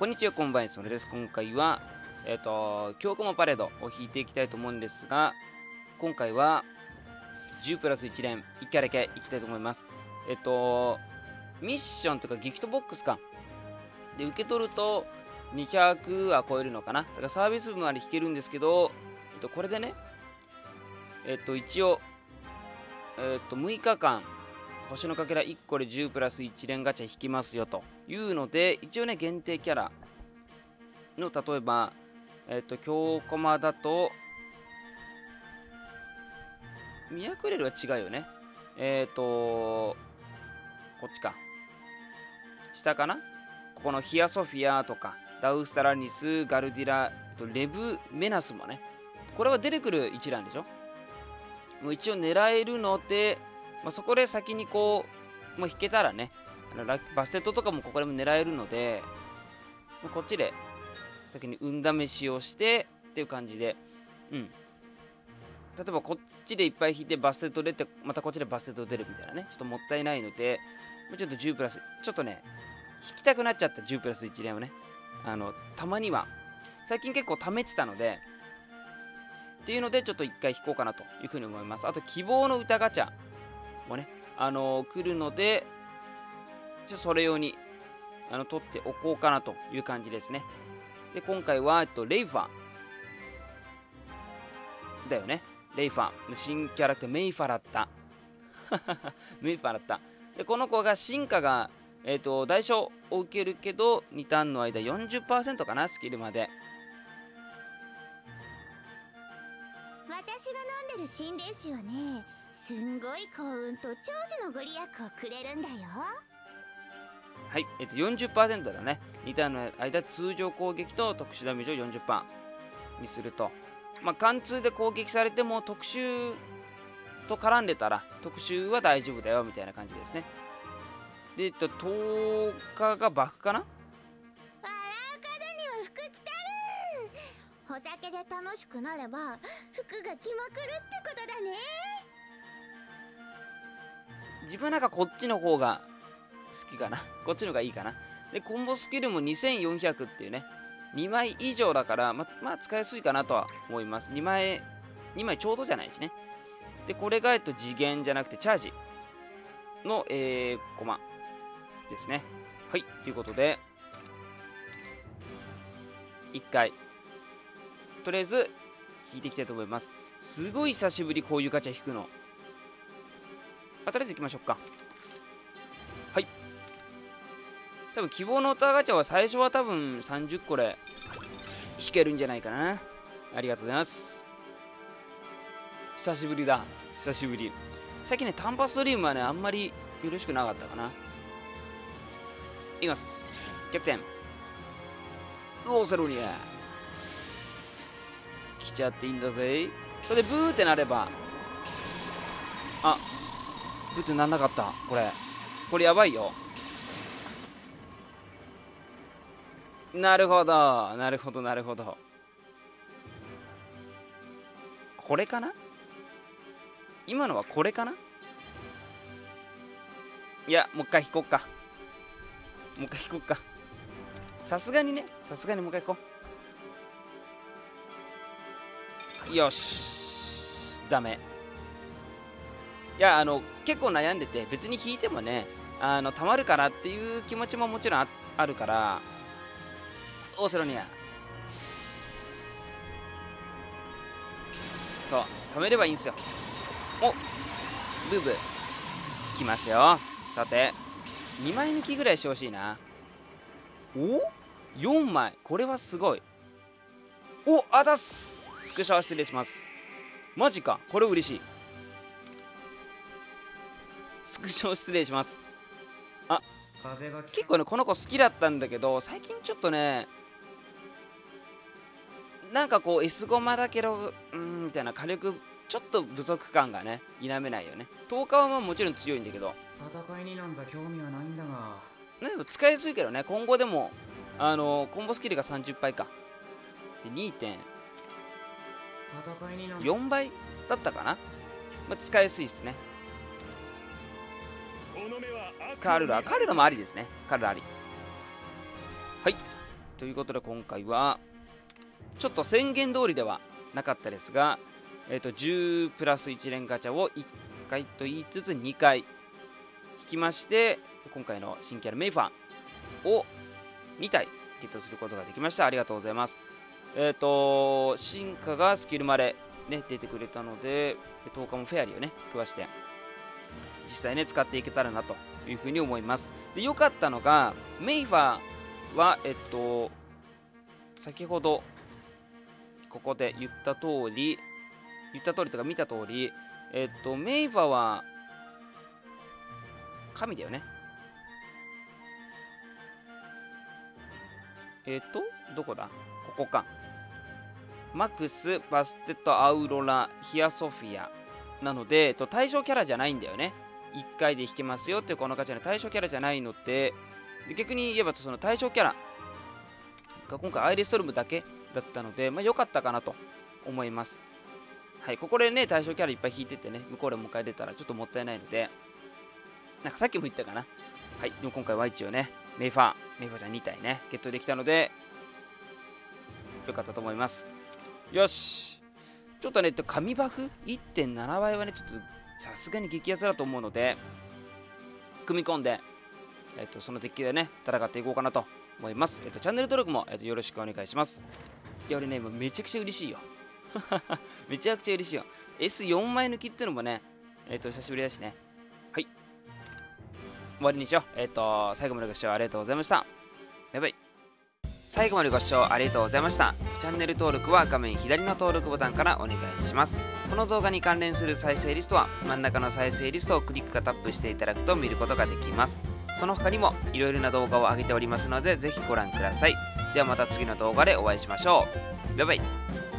こんにちは、こんばんは、それです。今回は、えっ、ー、と、強行パレードを引いていきたいと思うんですが、今回は、10プラス1連、1回だけいきたいと思います。えっ、ー、と、ミッションとかギフトボックスか。で、受け取ると、200は超えるのかな。だからサービス分まで引けるんですけど、えっと、これでね、えっと、一応、えっと、6日間、星のかけら1個で10プラス1連ガチャ引きますよというので一応ね限定キャラの例えばえっ、ー、と強コマだとミヤクレルは違うよね。えっ、ー、とこっちか。下かな？ここのヒアソフィアとかダウスタラニスガルディラとレブメナスもねこれは出てくる一覧でしょ。もう一応狙えるのでまあ、そこで先にこう、もう引けたらね、あのバステットとかもここでも狙えるので、まあ、こっちで先に運試しをしてっていう感じで、うん。例えばこっちでいっぱい引いてバステット出て、またこっちでバステット出るみたいなね、ちょっともったいないので、ちょっと10プラス、ちょっとね、引きたくなっちゃった10プラス1連をね、あの、たまには、最近結構貯めてたので、っていうので、ちょっと一回引こうかなというふうに思います。あと、希望の歌ガチャ。もね、あのー、来るので、ちょそれ用にあの取っておこうかなという感じですね。で、今回は、えっと、レイファンだよね。レイファン新キャラクター、メイファだった。メイファだった。で、この子が進化が、えっ、ー、と、代償を受けるけど、2ターンの間40%かな、スキルまで。私が飲んでる新霊酒はねすんごい幸運と長寿のご利益をくれるんだよ。はい、えっと40%だね。2ターンの間通常攻撃と特殊ダメージを40%にすると。まあ貫通で攻撃されても特殊と絡んでたら特殊は大丈夫だよみたいな感じですね。で、えっと、10日がバフかなお酒で楽しくなれば服が着まくるってことだね自分なんかこっちの方が好きかな。こっちの方がいいかな。で、コンボスキルも2400っていうね、2枚以上だから、ま、まあ、使いやすいかなとは思います。2枚、2枚ちょうどじゃないしね。で、これが、えっと、次元じゃなくて、チャージの、えー、コマですね。はい、ということで、1回、とりあえず、引いていきたいと思います。すごい久しぶり、こういうガチャ引くの。あとりあえず行きましょうか。はい。多分希望の歌ガチャは最初は多分30個で引けるんじゃないかな。ありがとうございます。久しぶりだ。久しぶり。最近ねタンパストリームはねあんまりよろしくなかったかな。いきます。キャプテン。オーセロニア。来ちゃっていいんだぜ。それでブーってなれば。あ。ブツなんなかった。これ。これやばいよ。なるほど。なるほどなるほど。これかな？今のはこれかな？いやもう一回引こっか。もう一回引こっか。さすがにね。さすがにもう一回引こう。よし。ダメ。いやあの結構悩んでて別に引いてもねあのたまるからっていう気持ちももちろんあるからオーセロニア。そう止めればいいんですよ。おブーブー。来ましたよ。さて2枚抜きぐらいしてほしいな。お4枚。これはすごい。おあざす。スクショ失礼します。マジか。これ嬉しい。スクショ失礼します。あ結構ねこの子好きだったんだけど最近ちょっとねなんかこう S ゴマだけどうんみたいな火力ちょっと不足感がね否めないよね。10日はもちろん強いんだけど。戦いになんざ興味はないんだが。でも使いやすいけどね今後でもあのコンボスキルが30倍か。で2.4倍だったかな、まあ、使いやすいですねカルラカルラもありですね。カルラあり。はい。ということで今回はちょっと宣言通りではなかったですが、えー、と10プラス1連ガチャを1回と言いつつ2回引きまして今回の新キャラメイファーを2体ゲットすることができました。ありがとうございます。えっ、ー、と進化がスキルまでね出てくれたので10日もフェアリーをね食わして実際ね使っていけたらなというふうに思います。で良かったのがメイファーはえっと先ほどここで言った通り言った通りとか見た通りえっとメイファーは神だよね。えっとどこだ？ここか。マックス、バステット、アウロラ、ヒアソフィア。なので、と対象キャラじゃないんだよね。1回で引けますよっていうこのガチャの対象キャラじゃないのでで逆に言えばその対象キャラが今回アイリストルムだけだったので、まあ、良かったかなと思います。はいここでね対象キャラいっぱい引いててね向こうで迎え出たらちょっともったいないのでなんかさっきも言ったかな。はいでも今回は一応ねメイファーメイファーちゃん2体ねゲットできたので良かったと思います。よし。ちょっとね紙バフ？1.7倍はねちょっとさすがに激アツだと思うので組み込んで、えっと、その敵でね戦っていこうかなと思います、えっと、チャンネル登録も、えっと、よろしくお願いします。いや俺ね今めちゃくちゃ嬉しいよ。めちゃくちゃ嬉しいよ。S4 枚抜きっていうのもねえっと久しぶりだしね。はい。終わりにしよう。えっと最後までご視聴ありがとうございました。バイバイ。最後までご視聴ありがとうございました。チャンネル登録は画面左の登録ボタンからお願いします。この動画に関連する再生リストは真ん中の再生リストをクリックかタップしていただくと見ることができます。その他にもいろいろな動画を上げておりますのでぜひご覧ください。ではまた次の動画でお会いしましょう。バイバイ。